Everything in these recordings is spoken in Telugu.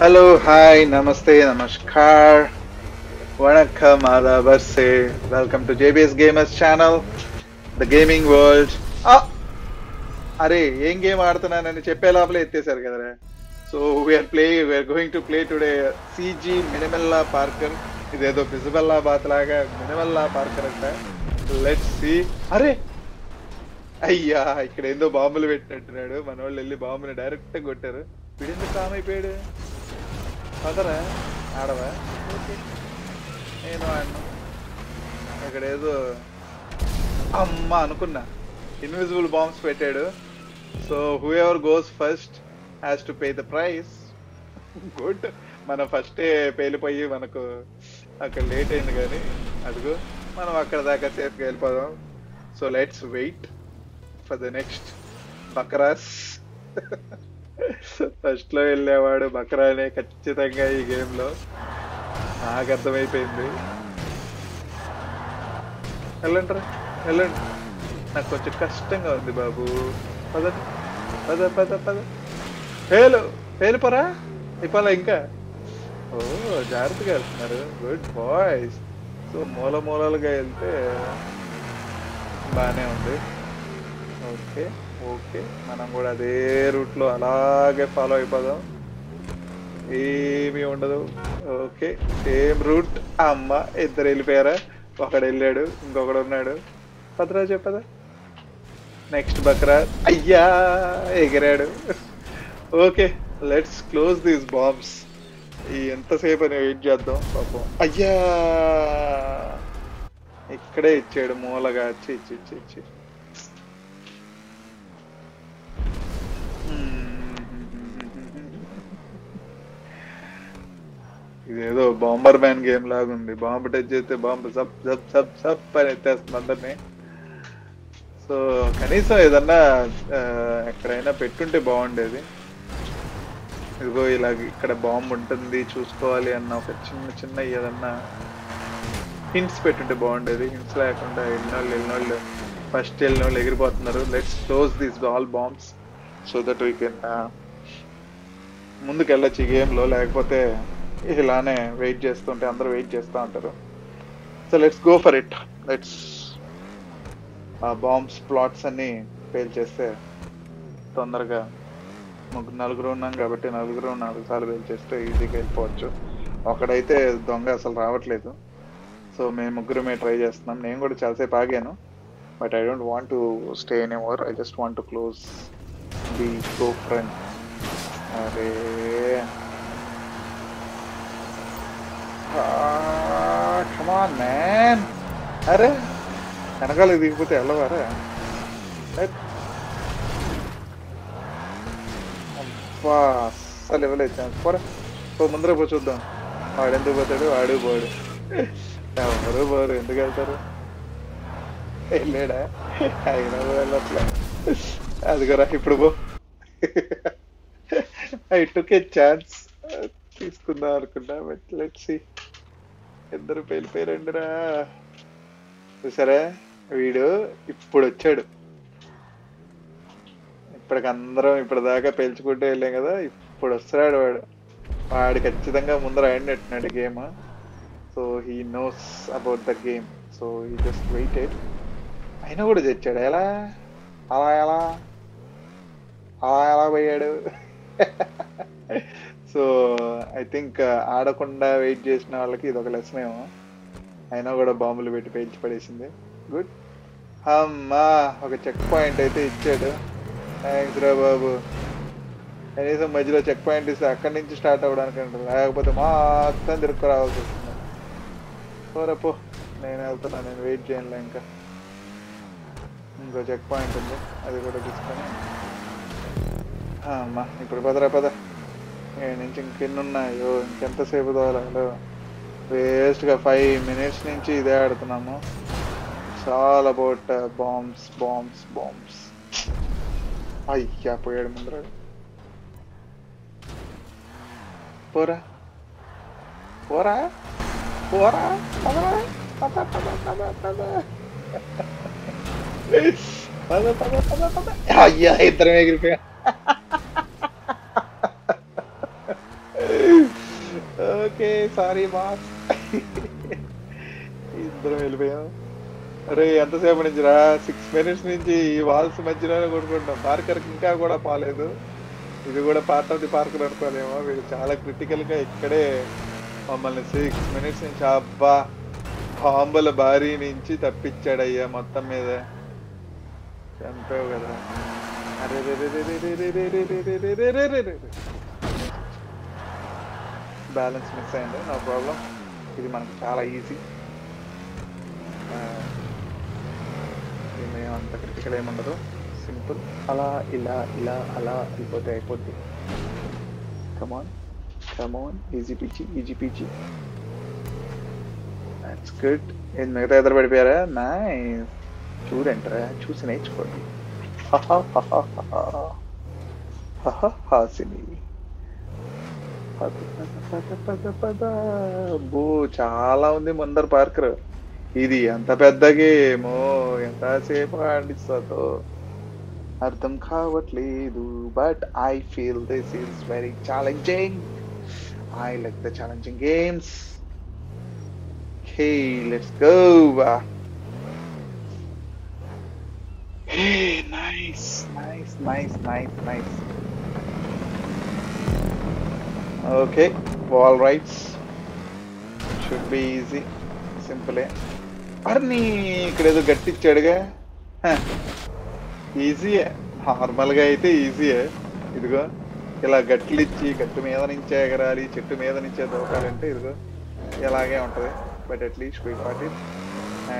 హలో హాయ్ నమస్తే నమస్కార్ వణక్కం ఆదాబర్సే welcome to JBS gamers channel the gaming world అరే ఏం గేమ్ ఆడుతున్నానని చెప్పే లోపల ఎత్తేసారు కదరా. So we're play we're going to play today CG మినిమల్లా parkour ఇదేదో ఫిజబల్లా బాత్ లాగా మినిమల్లా పార్కర్ అంట. లెట్స్ సి అరే! అయ్యా ఇక్కడ ఏందో బాంబులు పెట్టినట్టున్నాడు. మన వాళ్ళు వెళ్ళి బాంబుని డైరెక్ట్ కొట్టారు. వీడెందుకు కామైపోయాడు అయిపోయాడు? పదరా? ఆడవా? నేను ఆడను. ఇక్కడ ఏదో అమ్మ అనుకున్నా. ఇన్విజిబుల్ బాంబ్స్ పెట్టాడు. So whoever goes first has to pay the price good మనం ఫస్టే పేలిపోయి మనకు అక్కడ లేట్ అయింది కానీ అడుగు మనం అక్కడ దాకా సేఫ్గా వెళ్ళిపోదాం. So let's wait for the next బక్రాస్ ఫస్ట్లో వెళ్ళేవాడు బక్రానే ఖచ్చితంగా ఈ గేమ్లో నాకు అర్థమైపోయింది. వెళ్ళండి వెళ్ళండి. నాకు కొంచెం కష్టంగా ఉంది బాబు. పద పద పద పద. పేలు పేలిపోరా ఇప్పలా ఇంకా. ఓ జాగ్రత్తగా వెళ్తున్నారు. గుడ్ బాయ్స్ సో మూల మూలలుగా వెళ్తే బాగానే ఉంది. ఓకే. ఓకే మనం కూడా అదే రూట్లో అలాగే ఫాలో అయిపోదాం. ఏమీ ఉండదు. Okay same route. అమ్మ ఇద్దరు వెళ్ళిపోయారా? ఒకడు వెళ్ళాడు ఇంకొకడు ఉన్నాడు. పదరా చెప్పదా? నెక్స్ట్ బక్రా. అయ్యా ఎగిరాడు. Okay let's close these bombs ఎంతసేపు అని వెయిట్ చేద్దాం పాపం. అయ్యా! ఇక్కడే ఇచ్చాడు మూలగా. ఇచ్చి ఇచ్చి ఇచ్చి ఇచ్చి ఇదేదో బాంబర్ మ్యాన్ గేమ్ లాగా ఉంది బాంబు టచ్ చేస్తే బాంబు సప్ సప్ సప్ సప్ అని ఎత్తేస్తుంది అందరినీ. సో కనీసం ఏదన్నా ఎక్కడైనా పెట్టుంటే బాగుండేది. ఇదిగో ఇలా ఇక్కడ బాంబు ఉంటుంది చూసుకోవాలి అన్న ఒక చిన్న చిన్న ఏదన్నా హింట్స్ పెట్టుంటే బాగుండేది. హింట్స్ లేకుండా వెళ్ళినోళ్ళు వెళ్ళినోళ్ళు ఫస్ట్ వెళ్ళినోళ్ళు ఎగిరిపోతున్నారు. Let's close these all bombs so that we can ముందుకు వెళ్ళొచ్చు ఈ గేమ్లో లేకపోతే ఇలానే వెయిట్ చేస్తుంటే అందరూ వెయిట్ చేస్తూ ఉంటారు. So let's go for it let's ఆ బాంబ్స్ ప్లాట్స్ అన్ని ఫెయిల్ చేస్తే తొందరగా ముగ్గురు నలుగురు ఉన్నాం కాబట్టి నలుగురు నాలుగు సార్లు ఫెయిల్ చేస్తే ఈజీగా వెళ్ళిపోవచ్చు. ఒకడైతే దొంగ అసలు రావట్లేదు. సో మేము ముగ్గురమే ట్రై చేస్తున్నాం. నేను కూడా చాలాసేపు ఆగాను. But I don't want to stay any ever I just want to close the go friend అరే. కమాన్ మ్యాన్ అరే వెనకాల దిగిపోతే వెళ్ళవారా Right? అబ్బా అస్సలు ఇవ్వలేదు ఛాన్స్ పోరా ఓ ముందర పో చూద్దాం వాడు ఎందుకు పోతాడు వాడు పోడు ఎవరు పోరు ఎందుకు వెళ్తారు వెళ్ళాడా అయినా వెళ్ళట్లే అదిగోరా ఇప్పుడు పో ఐ టుక్ ఏ ఛాన్స్ తీసుకుందాం అనుకున్నా బట్ లెట్ సి ఇద్దరు పేలిపోయారండిరా చూసారా? వీడు ఇప్పుడు వచ్చాడు. ఇప్పటికి అందరం ఇప్పటిదాకా పేల్చుకుంటూ వెళ్ళాం కదా. ఇప్పుడు వస్తున్నాడు వాడు. వాడు ఖచ్చితంగా ముందర ఆడినట్టున్నాడు game so he knows about the game so he just waited అయినా కూడా తెచ్చాడు. ఎలా? అలా ఎలా? అలా ఎలా పోయాడు? సో ఐ థింక్ uh, ఆడకుండా వెయిట్ చేసిన వాళ్ళకి ఇది ఒక లెసన్ ఏమో. అయినా కూడా బాంబులు పెట్టి పేల్చి పడేసింది. గుడ్ అమ్మా ఒక చెక్ పాయింట్ అయితే ఇచ్చాడు. థ్యాంక్స్ రా బాబు. కనీసం మధ్యలో చెక్ పాయింట్ ఇస్తే అక్కడి నుంచి స్టార్ట్ అవ్వడానికి అంటారు. లేకపోతే మొత్తం తిరుక్కు రావాల్సి వస్తుంది. పోరపో నేను వెళ్తున్నా నేను వెయిట్ చేయనులే ఇంకా. ఇంకో చెక్ పాయింట్ ఉంది. అది కూడా తీసుకొని. అమ్మా ఇప్పుడు పదరా పద. ఏడు నుంచి ఇంకెన్ని ఉన్నాయో ఇంకెంతసేపు తోలాలో. వేస్ట్గా ఫైవ్ మినిట్స్ నుంచి ఇదే ఆడుతున్నాము. చాలా అబౌట్ బాంబ్స్ బాంబ్స్ బాంబ్స్ అయ్యా పోయాడు ముందర పోరా. పోరా. పోరా. పదరా పద పద పద పద పద. పద పద పద అయ్యా ఇద్దరం ఎగిరిపోయా. ఓకే సారీ బాస్ ఇద్దరం వెళ్ళిపోయాం అరే ఎంతసేపు నుంచి రా సిక్స్ మినిట్స్ నుంచి ఈ వాల్స్ మధ్యలోనే కొనుక్కుంటాం పార్కర్కి ఇంకా కూడా పాలేదు ఇది కూడా పార్ట్ ఆఫ్ ది పార్కర్ అనుకోలేమో వీడు చాలా క్రిటికల్గా ఇక్కడే మమ్మల్ని సిక్స్ మినిట్స్ నుంచి అబ్బా బాంబుల బారీ నుంచి తప్పించాడయ్యా మొత్తం మీద చంపావు కదా అరే రే రే రే రే రే రే రే రే రే రే రే రే రే రే రే. బ్యాలెన్స్ మిస్ అయింది నో ప్రాబ్లం. ఇది మనకు చాలా ఈజీ. అంత క్రిటికల్ ఏముండదు సింపుల్ అలా ఇలా ఇలా అలా అయిపోతే అయిపోద్ది. Come on come on easy పిచ్చి ఈజీ పిచ్చి దాట్స్ గుడ్ ఏం మిగతా ఎదురు పడిపోయారా? నా చూడంటారా చూసి నేర్చుకోండి. హాసిని అబ్బో చాలా ఉంది ముందర పార్కర్ ఇది ఎంత పెద్ద గేమో ఎంతసేపు ఆడిస్తాతో అర్థం కావట్లేదు but I feel this is very challenging I like the challenging games hey let's go hey nice nice nice nice nice okay wall rights should be easy సింపులే అర్ని ఇక్కడ ఏదో గట్టిచ్చాడుగా. ఈజీయే నార్మల్గా అయితే ఈజీయే ఇదిగో ఇలా గట్లు ఇచ్చి గట్టు మీద నుంచే ఎగరాలి చెట్టు మీద నుంచే దూకాలంటే ఇదిగో ఇలాగే ఉంటుంది. But at least we got it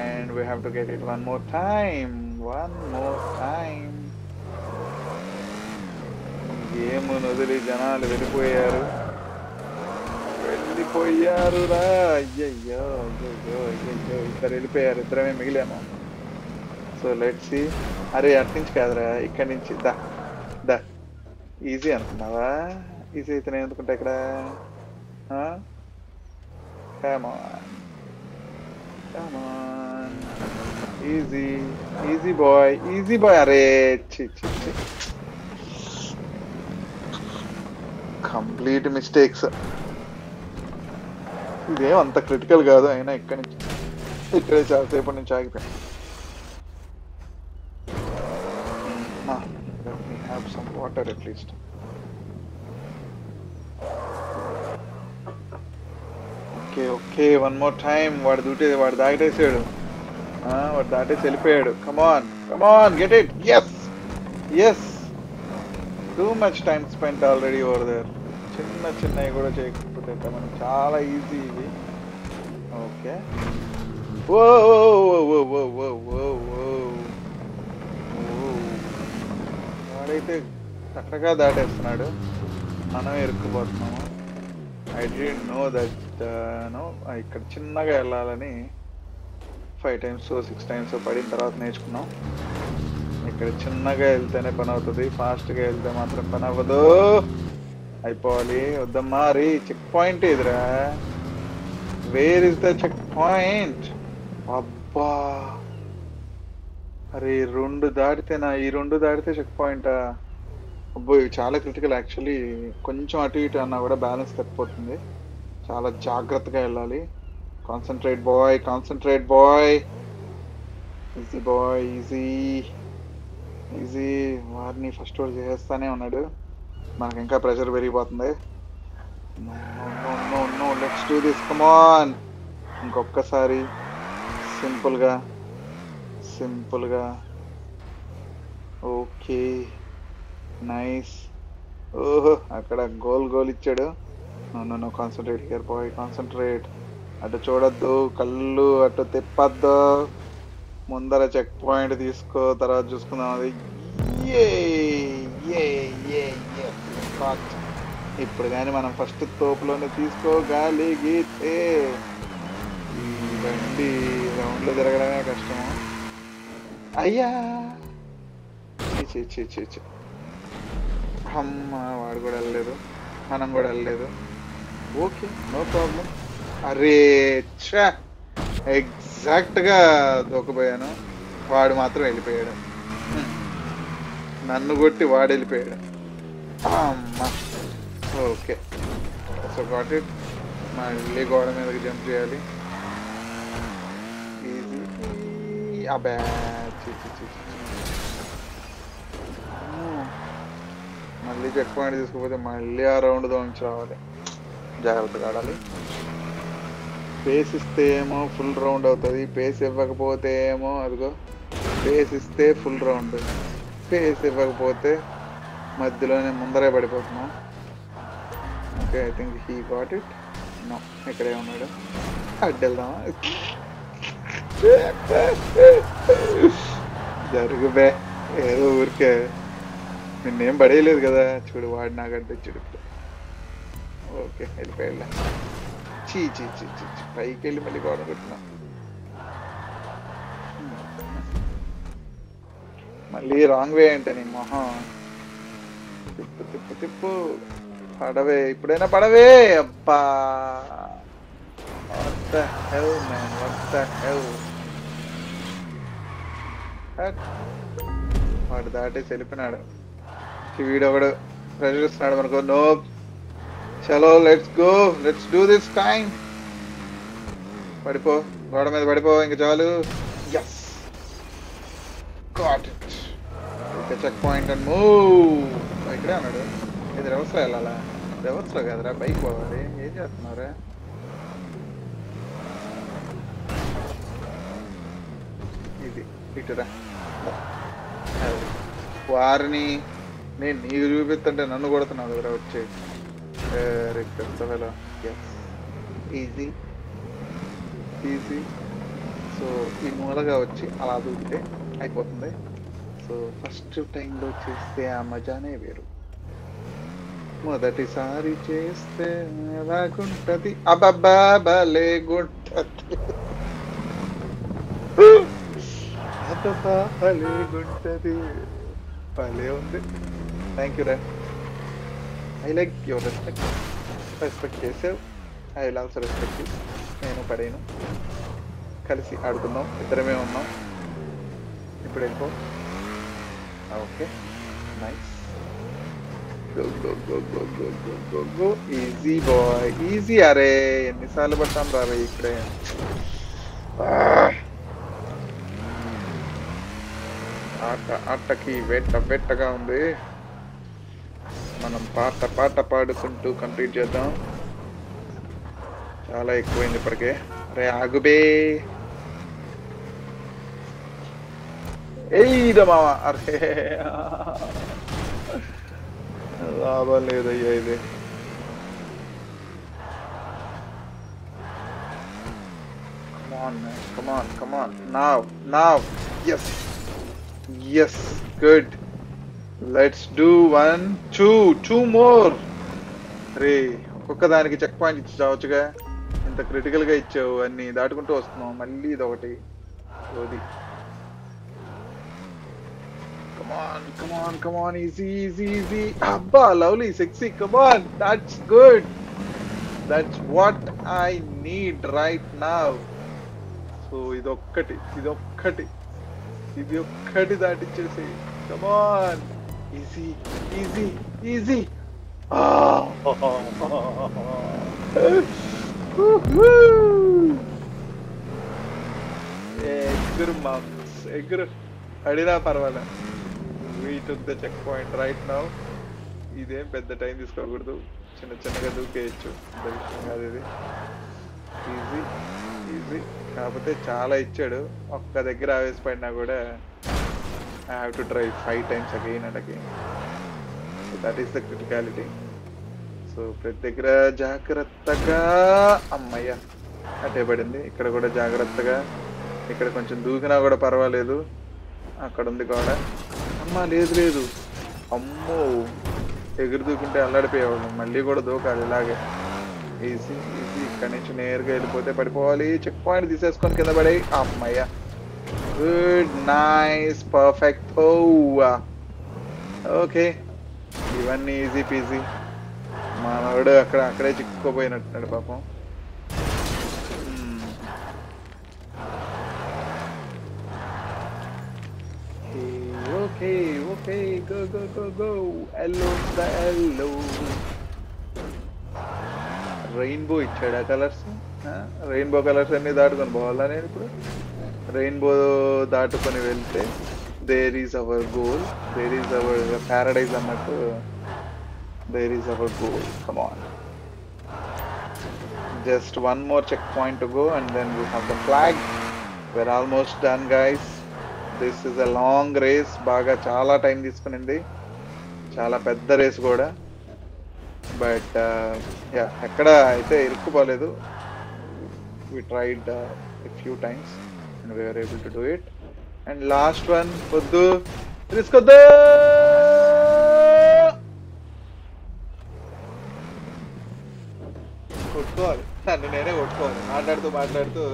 and we have to get it one more time one more time game వదిలి జనాలు వెళ్ళిపోయారు. పోయారురా రా. అయ్యయ్యో అయ్యయ్యో అయ్యయ్యో. ఇద్దరు వెళ్ళిపోయారు ఇద్దరమే మిగిలాము. సో లెట్ సి అరే అట్నుంచి కాదురా ఇక్కడి నుంచి. దా దా. ఈజీ అనుకున్నావా? ఈజీ అయితే నేను ఎందుకుంటా ఇక్కడ? Easy easy boy easy boy అరే. చి చి చి కంప్లీట్ మిస్టేక్స్ ఇదేం అంత క్రిటికల్ కాదు అయినా ఇక్కడి నుంచి ఇక్కడే చాలాసేపటి నుంచి ఆగిపోయాను have some water at least okay okay one more time వాడు దూటే వాడు దాగటేసాడు వాడు దాటేసి వెళ్ళిపోయాడు. Come on come on get it yes yes too much time spend already over there చిన్న చిన్నవి కూడా చేయకు. ఎట్లా మనం చాలా ఈజీ ఇది ఓకే ఓ ఓ ఓ ఓ ఓ ఓ ఓ వాడైతే చక్కగా దాటేస్తున్నాడు. మనం ఇరుక్కుపోతున్నాము. ఐ డి నో దట్ నో ఇక్కడ చిన్నగా వెళ్ళాలని ఫైవ్ టైమ్స్ సిక్స్ టైమ్స్ పడిన తర్వాత నేర్చుకున్నాం. ఇక్కడ చిన్నగా వెళ్తేనే పని అవుతుంది. ఫాస్ట్గా వెళ్తే మాత్రం పని అవ్వదు. అయిపోవాలి వద్దమ్మా. రే చెక్ పాయింట్ ఇదిరా. Where is the checkpoint అబ్బా. అరే రెండు దాటితేనా? ఈ రెండు దాటితే చెక్ పాయింటా అబ్బో ఇవి చాలా క్రిటికల్ యాక్చువల్లీ కొంచెం అటు ఇటు అన్నా కూడా బ్యాలెన్స్ తప్పిపోతుంది. చాలా జాగ్రత్తగా వెళ్ళాలి. Concentrate boy concentrate boy easy boy easy easy వారిని ఫస్ట్ రోజు చేస్తానే ఉన్నాడు. మనకి ఇంకా ప్రెషర్ పెరిగిపోతుంది. No let's do this come on ఇంకొకసారి సింపుల్గా సింపుల్గా. Okay nice. ఓహో అక్కడ గోల్ గోల్ ఇచ్చాడు. నన్ను కాన్సన్ట్రేట్ హియర్ బాయ్ కాన్సన్ట్రేట్ అటు చూడొద్దు కళ్ళు అటు తిప్పద్దు. ముందర చెక్ పాయింట్ తీసుకో తర్వాత చూసుకుందాం అది. ఏ ఏ ఏ ఇప్పుడు కానీ మనం ఫస్ట్ తోపులోనే తీసుకోగలిగితే ఈ బండి రౌండ్లో తిరగడమే కష్టము. అయ్యా! చీ అమ్మ వాడు కూడా వెళ్ళలేదు. మనం కూడా వెళ్ళలేదు. Okay no problem. అరే ఛా! ఎగ్జాక్ట్గా దూకపోయాను వాడు మాత్రం వెళ్ళిపోయాడు. నన్ను కొట్టి వాడు వెళ్ళిపోయాడు. అమ్మ. ఓకే. సో గాట్ ఇట్ మళ్ళీ గోడ మీదకి జంప్ చేయాలి. ఇది అబ్బా మళ్ళీ చెక్ పాయింట్ తీసుకుపోతే మళ్ళీ ఆ రౌండ్ నుంచి రావాలి. జాగ్రత్తగా ఆడాలి. పేస్ ఇస్తే ఏమో ఫుల్ రౌండ్ అవుతుంది. పేస్ ఇవ్వకపోతే ఏమో అదిగో. పేస్ ఇస్తే ఫుల్ రౌండ్ పేస్ ఇవ్వకపోతే మధ్యలోనే ముందరే పడిపోతున్నాం. Okay I think he got it no ఇక్కడే ఉన్నాడు. అడ్డెళ్దామా? జరుగుబే ఏదో ఊరికే. నిన్నేం పడేయలేదు కదా? చూడు వాడు నాకంటే చూడు ఓకే వెళ్ళిపోయా చీ చీ చీ చీ చీ. పైకి వెళ్ళి మళ్ళీ గోడ పెట్టినా మళ్ళీ రాంగ్ వే అంటే నీ మొహం. తిప్పు తిప్పు తిప్పు పడవే ఇప్పుడైనా పడవే అబ్బా. What the hell, man? What the hell? Heck. వాడు దాటేసి వెళ్ళిపోయినాడు ఈ వీడు ఒకడు ప్రెషర్ ఇస్తున్నాడు మనకు. నో చలో let's go let's do this time పడిపో. గోడ మీద పడిపో ఇంక చాలు. Yes got it okay checkpoint and move ఇక్కడే అన్నాడు ఇది రివర్స్లో వెళ్ళాలా? రివర్స్లో కదరా బైక్ పోవాలి ఏం చేస్తున్నారా ఇది ఇటురా. వారిని నేను నీకు చూపిస్తుంటే నన్ను కొడుతున్నావు దగ్గర వచ్చే. వెరీ ఈజీ ఈజీ సో ఈ మూలగా వచ్చి అలా దూకితే అయిపోతుంది. సో ఫస్ట్ టైంలో చేస్తే ఆ మజానే వేరు. మొదటిసారి చేస్తే ఎలాగుంటది? అబ్బబ్బా భలేగుంటది అబ్బబ్బా భలేగుంటది భలే ఉంది. థ్యాంక్ యూ రా I like your respect respect చేసావు. ఐ విల్ ఆల్సో రెస్పెక్ట్ నేను పడేను. కలిసి ఆడుకుందాం. ఇద్దరమే ఉన్నాం. ఇప్పుడు వెళ్ళిపో. Okay, nice. Go, go, go, go, go, go, go, go. Easy boy, easy are. ఎన్నిసార్లు పడతాం రా ఇక్కడే ఆట ఆటకి వెట్ట వెట్టగా ఉంది మనం పాట పాట పాడుకుంటూ కంప్లీట్ చేద్దాం చాలా ఎక్కువైంది ఇప్పటికే అరే ఆగుబే ఏయ్ మామ అరే లాభం లేదయ్యా ఇది Come on, man. Come on, come on. Now, now. Yes. Yes. Good. Let's do one, two, two more. రే ఒక్కొక్క దానికి చెక్ పాయింట్ ఇచ్చి చావచ్చుగా ఇంత క్రిటికల్గా ఇచ్చావు అన్ని దాటుకుంటూ వస్తున్నావు మళ్ళీ ఇది ఒకటి Come on, come on, come on, easy, easy, easy. Ah, Abba, lovely, sexy, come on. That's good. That's what I need right now. So, this is okay. This is okay. This is okay. Come on. Easy, easy, easy. Ah. Woohoo! Egg, mums. Egg. I didn't we took the checkpoint right now ఇదేం పెద్ద టైం తీసుకోకూడదు. చిన్న చిన్నగా దూకేయచ్చు. పెద్ద విషయం కాదు ఇది ఈజీ ఈజీ కాకపోతే చాలా ఇచ్చాడు. ఒక్క దగ్గర ఆవేశపడినా కూడా I have to try five times again and again so that is the criticality so ప్రతి దగ్గర జాగ్రత్తగా అమ్మయ్య అటే పడింది. ఇక్కడ కూడా జాగ్రత్తగా. ఇక్కడ కొంచెం దూకినా కూడా పర్వాలేదు. అక్కడ ఉంది కూడా అమ్మ లేదు లేదు. అమ్మో ఎగురు దూకుంటే అల్లాడిపోయేవాళ్ళం. మళ్ళీ కూడా దూకాలి ఇలాగే. ఈజీ ఈజీ ఇక్కడ నుంచి నేరుగా వెళ్ళిపోతే పడిపోవాలి. చెక్ పాయింట్ తీసేసుకొని కింద పడే అమ్మయ్య. Good nice perfect oh okay ఇవన్నీ ఈజీ పీజీ మనవాడు అక్కడ అక్కడే చిక్కుకోపోయినట్టున్నాడు పాపం. Okay okay go go go go yellow the yellow rainbow ఇచ్చాడు ఆ కలర్స్ రెయిన్బో కలర్స్ అన్ని దాటుకొని పోవాలా నేను ఇప్పుడు రెయిన్బో దాటుకొని వెళ్తే there is our goal there is our paradise అన్నట్టు there is our goal come on just one more checkpoint to go and then we have the flag we're almost done guys this is a long race బాగా చాలా టైం తీసుకునింది. చాలా పెద్ద రేస్ కూడా. బట్ యా ఎక్కడ అయితే ఇరుక్కుపోలేదు. We tried few times and we're able to do it and last one వద్దు. రిస్క్ కొట్టుకోవాలి. నన్ను నేనే కొట్టుకోవాలి. మాట్లాడుతూ మాట్లాడుతూ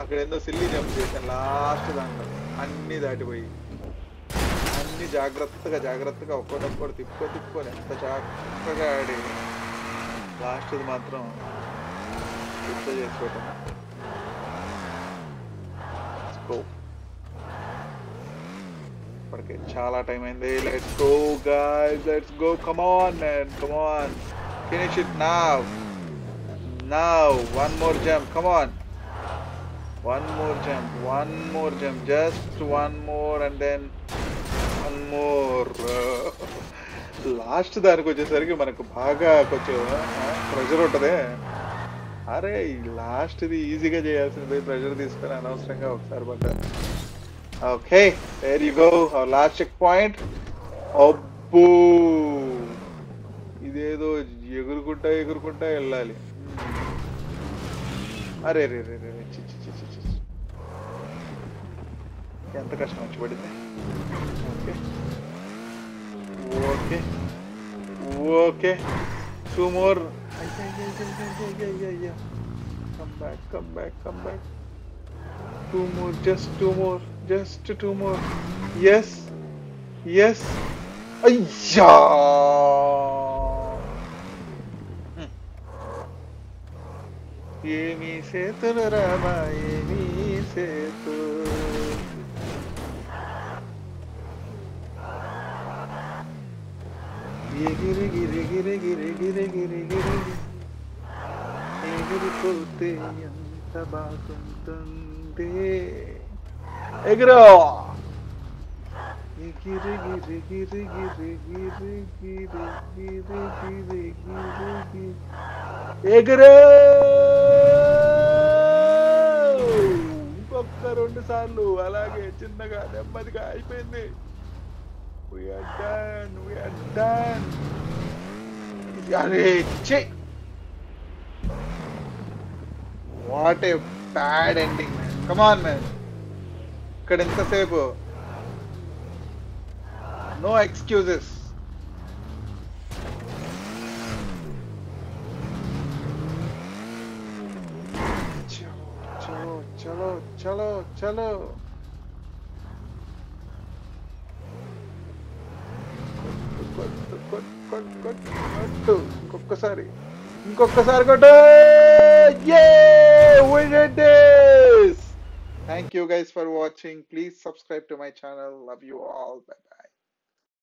అక్కడ ఏందో సిల్లీ జంప్ చేశాను. లాస్ట్ దాంట్లో. అన్ని దాటిపోయి. అన్ని జాగ్రత్తగా జాగ్రత్తగా ఒక్కొక్కటి తిప్పుకో తిప్పుకొని ఎంత చక్కగా ఆడి. లాస్ట్ మాత్రం గుర్తు చేసుకోవటం. పెట్టాను ఇప్పటికే చాలా టైం అయింది. Let's go guys let's go come on and come on finish it now now one more jump come on one more jump one more jump just one more and then one more. Last దానికి వచ్చేసరికి మనకు బాగా కొంచెం ప్రెషర్ ఉంటుంది. అరే లాస్ట్ ఇది ఈజీగా చేయాల్సింది ప్రెషర్ తీసుకొని అనవసరంగా ఒకసారి పడ్డాను okay there you go last checkpoint అబ్బో! ఇదేదో ఎగురుకుంటా ఎగురుకుంటా వెళ్ళాలి. అరే రే రే రే చి చి చి చి చి చి. ఎంత కష్టం వచ్చి పడింది okay okay okay two more come back come back come back two more just two more just two more yes yes అయ్యా ఏమీ సేతులు రామా ఏమీ సేతు ఎగిరిపోతే ఎంత బాగుంటుంది ఎగిరో ఎగిరే ఇంకొక రెండు సార్లు అలాగే చిన్నగా నెమ్మదిగా అయిపోయింది We are done. We are done. Yareche. What a bad ending, man. Come on, man. Kadenta Sebo. No excuses. Chalo, chalo, chalo, chalo. కొట్టు ఒక్కసారి ఇంకొకసారి కొట్టు! యే we did this thank you guys for watching. Please subscribe to my channel. Love you all. Bye bye